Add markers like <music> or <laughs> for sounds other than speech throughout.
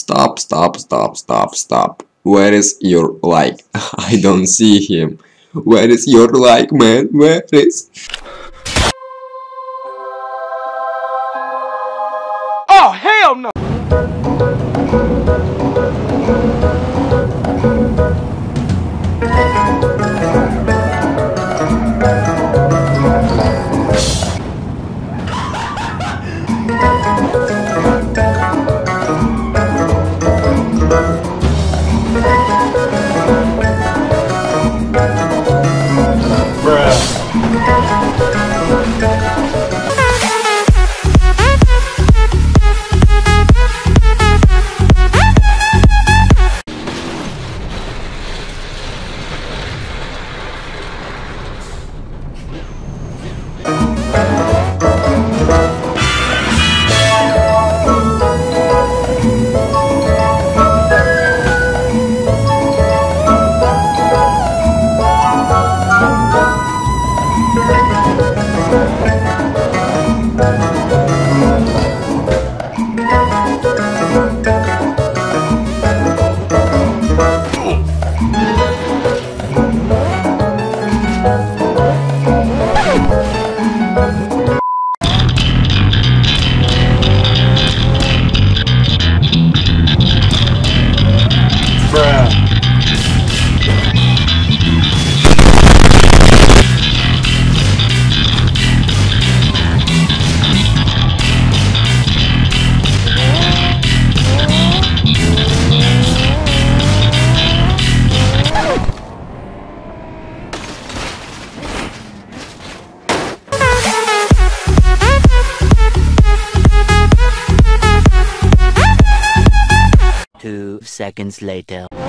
Stop, stop, stop, stop, stop. Where is your like? <laughs> I don't see him. Where is your like, man? Where is? Oh, hell no! Thank seconds later.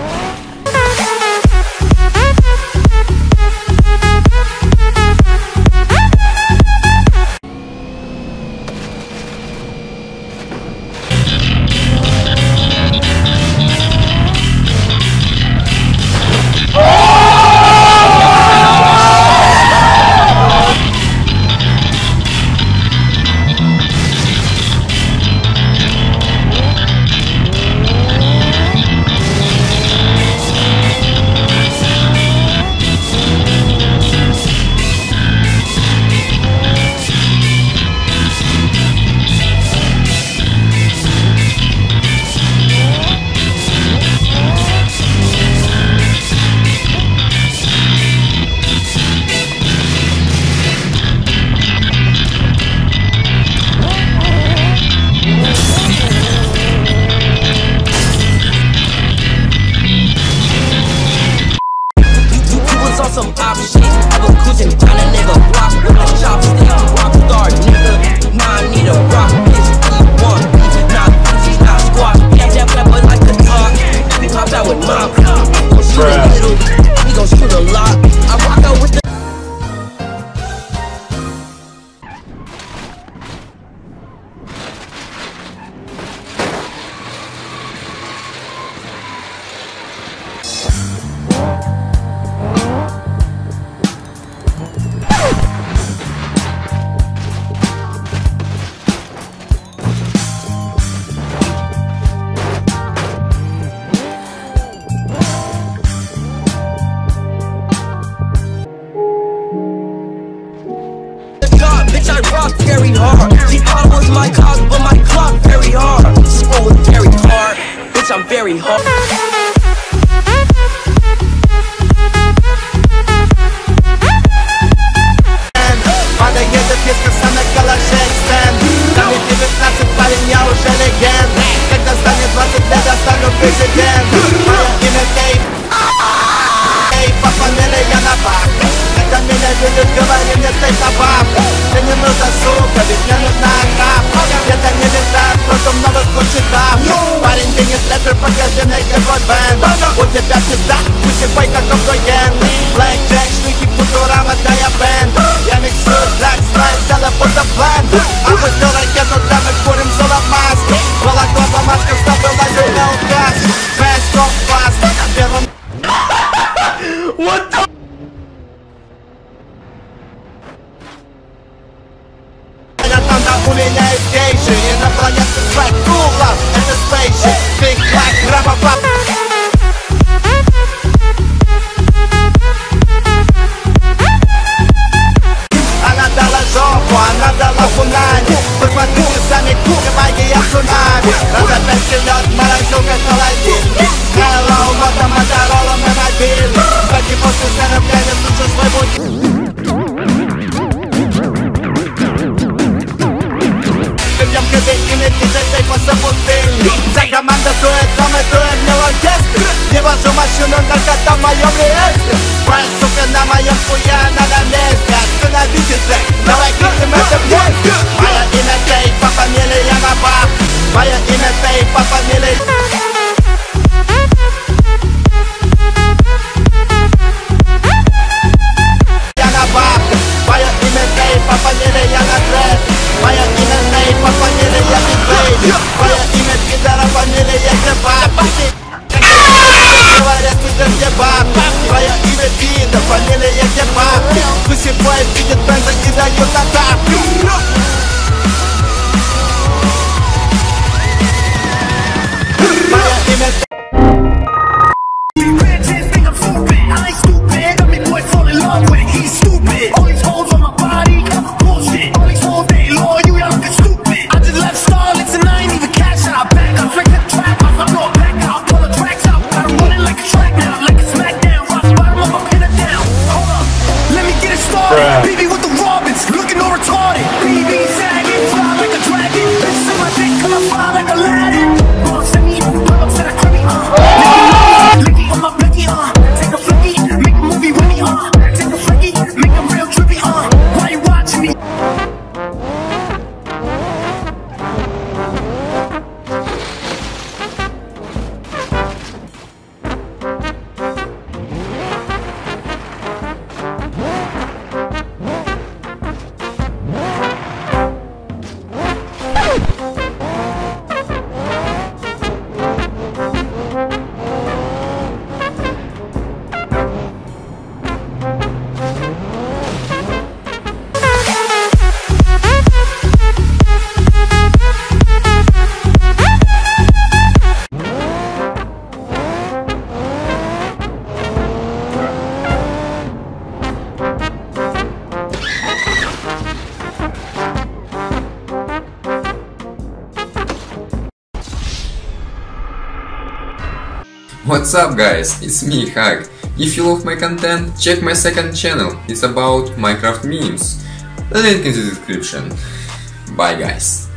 20 лет, я стану президент Мое имя Кейп Эй, по фамилии я на бак Когда меня видят, говори мне стой табак Мне не нужна сука, ведь мне нужна краб Это не летает, просто много клочков Парень, ты не слепер, покажи мне какой бенд У тебя пизда, бой, как какой гейши Инопланетный свайп Cool love, это спейши. Big like граммофон Она дала жопу, она дала фунами Посмотрите сами, кука, магия цунами. Раз опять лед, морозил как холодильник Hello, мото, моторола, мой мобильный Кстати, после сцены в гайде слышу свой будильник кабинками, диджей по собутыльник Вся команда дует, но мы дуем не в оркестре Не вожу машину, только там в моем реестре Твоя сука на моем хуя, она на месте Остановите трек, давай крикнем это вместе. Мое имя Тей, по фамилии I'm a father, a lady. What's up guys, it's me Hag. If you love my content, check my second channel, it's about Minecraft memes. The link in the description. Bye guys.